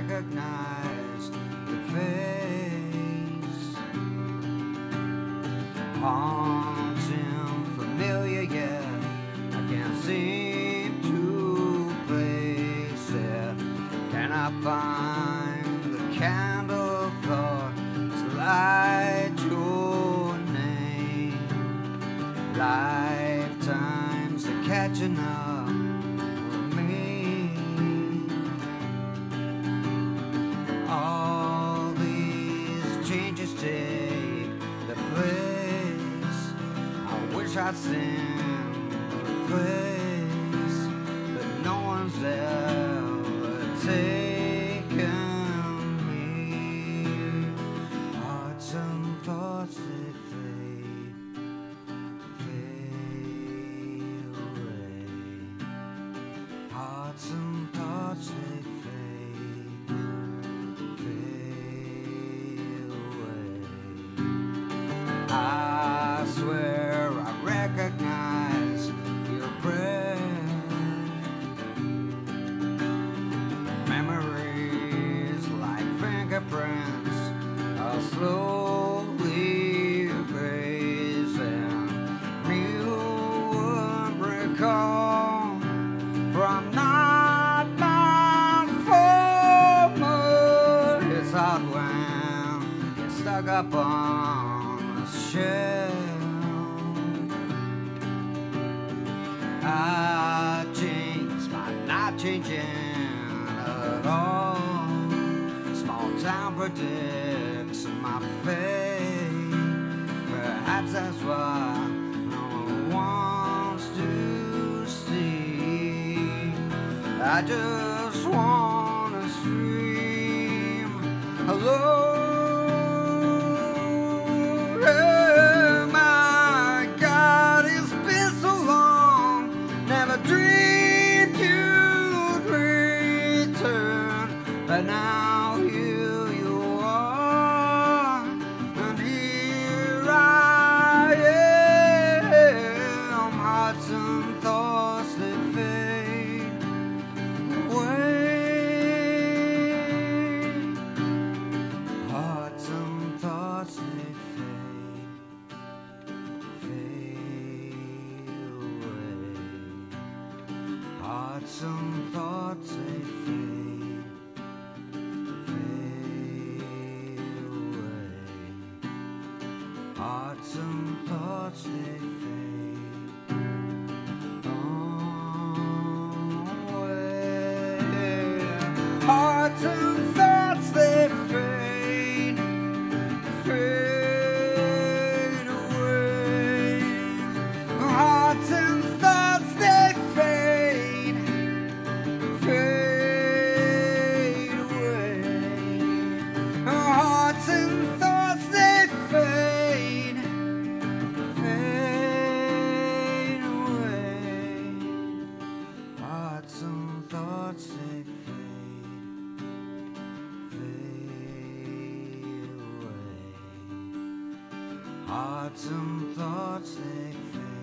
recognize your face. Haunting, familiar, yet I can't seem to place it. Can I find the candle thought to light your name? Lifetimes are catching up I wish I'd seen the place, but no one's ever taken me. Hearts and thoughts that fade, fade away. Hearts and thoughts that fade, fade away. I you're up on a shelf. I changed by not changing at all. Small town predicts my fate. Perhaps that's why no one wants to see. I just wanna scream hello. But now here you are, and here I am. Hearts and thoughts that fade away. Hearts and thoughts that fade, fade away. Hearts and thoughts that fade, Hearts and thoughts they fade Hearts and thoughts they fade.